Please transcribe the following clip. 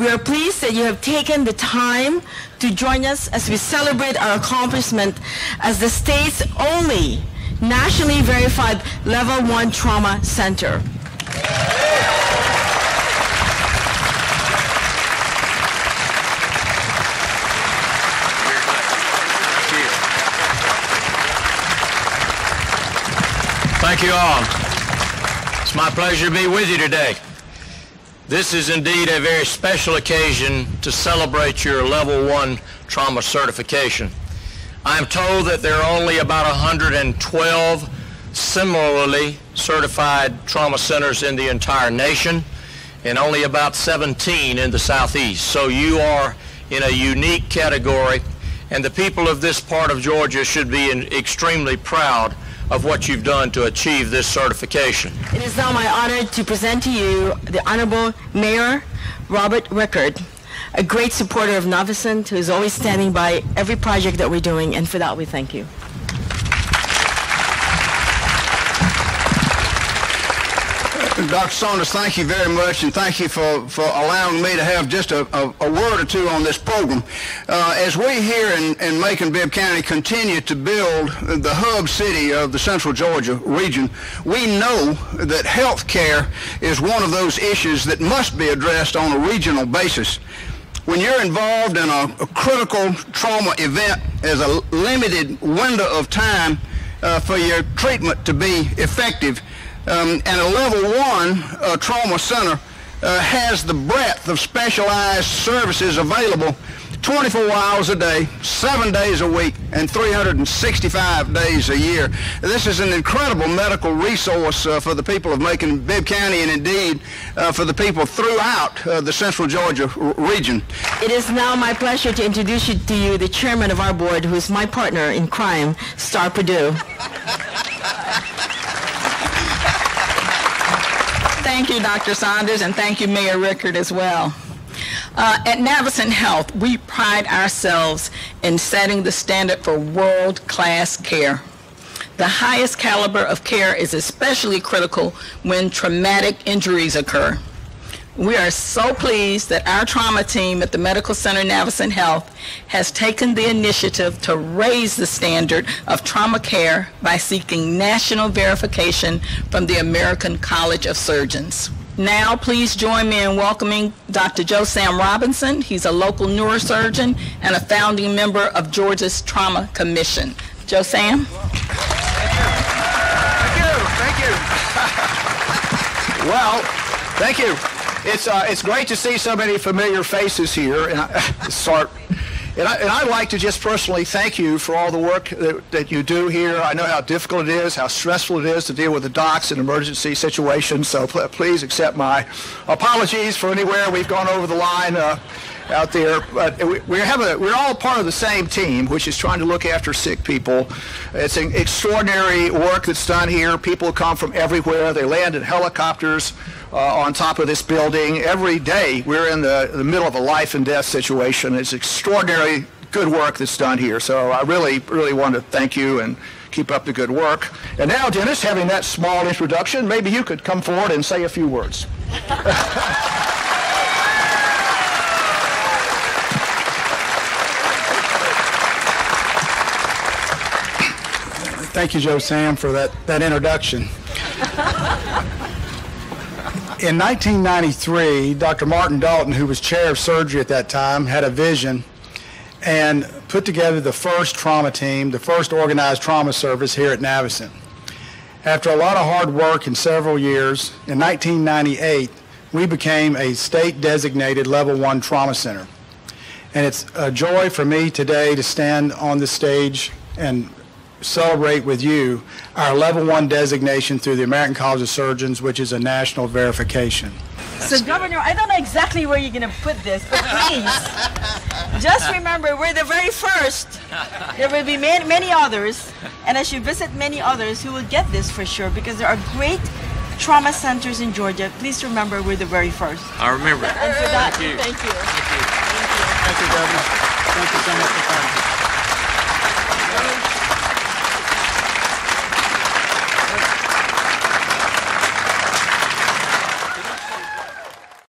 We are pleased that you have taken the time to join us as we celebrate our accomplishment as the state's only nationally verified Level 1 Trauma Center. Thank you all. It's my pleasure to be with you today. This is indeed a very special occasion to celebrate your Level 1 trauma certification. I am told that there are only about 112 similarly certified trauma centers in the entire nation and only about 17 in the southeast. So you are in a unique category and the people of this part of Georgia should be extremely proud of what you've done to achieve this certification. It is now my honor to present to you the Honorable Mayor Robert Reichert, a great supporter of Navicent who is always standing by every project that we're doing, and for that we thank you. Dr. Saunders, thank you very much, and thank you for, for allowing me to have just a, a, a word or two on this program. Uh, as we here in, in Macon-Bibb County continue to build the hub city of the Central Georgia region, we know that health care is one of those issues that must be addressed on a regional basis. When you're involved in a, a critical trauma event, there's a limited window of time uh, for your treatment to be effective. Um, and a level one uh, trauma center uh, has the breadth of specialized services available 24 hours a day, seven days a week, and 365 days a year. This is an incredible medical resource uh, for the people of Macon Bibb County and indeed uh, for the people throughout uh, the central Georgia region. It is now my pleasure to introduce you to you the chairman of our board, who is my partner in crime, Star Purdue. Thank you, Dr. Saunders, and thank you, Mayor Reichert, as well. Uh, at Navicent Health, we pride ourselves in setting the standard for world-class care. The highest caliber of care is especially critical when traumatic injuries occur. We are so pleased that our trauma team at the Medical Center Navicent Health has taken the initiative to raise the standard of trauma care by seeking national verification from the American College of Surgeons. Now, please join me in welcoming Dr. Joe Sam Robinson. He's a local neurosurgeon and a founding member of Georgia's Trauma Commission. Joe Sam? Thank you. Thank you. Thank you. well, thank you. It's uh, it's great to see so many familiar faces here, and I, start. And, I, and I'd like to just personally thank you for all the work that, that you do here. I know how difficult it is, how stressful it is to deal with the docs in emergency situations. So pl- please accept my apologies for anywhere we've gone over the line. Uh, out there. But we, we have a, we're all part of the same team, which is trying to look after sick people. It's an extraordinary work that's done here. People come from everywhere. They land in helicopters uh, on top of this building. Every day we're in the, the middle of a life and death situation. It's extraordinary good work that's done here. So I really, really want to thank you and keep up the good work. And now, Dennis, having that small introduction, maybe you could come forward and say a few words. Thank you, Joe Sam, for that, that introduction. In 1993, Dr. Martin Dalton, who was chair of surgery at that time, had a vision and put together the first trauma team, the first organized trauma service here at Navicent. After a lot of hard work in several years, in 1998, we became a state designated level one trauma center. And it's a joy for me today to stand on the stage and celebrate with you our level one designation through the American College of Surgeons, which is a national verification. So, Governor, I don't know exactly where you're going to put this, but please, just remember we're the very first. There will be many, many others, and as you visit many others who will get this for sure, because there are great trauma centers in Georgia. Please remember we're the very first. I remember. And for that, Thank you. thank you. Thank you, Governor. Thank you so much for coming.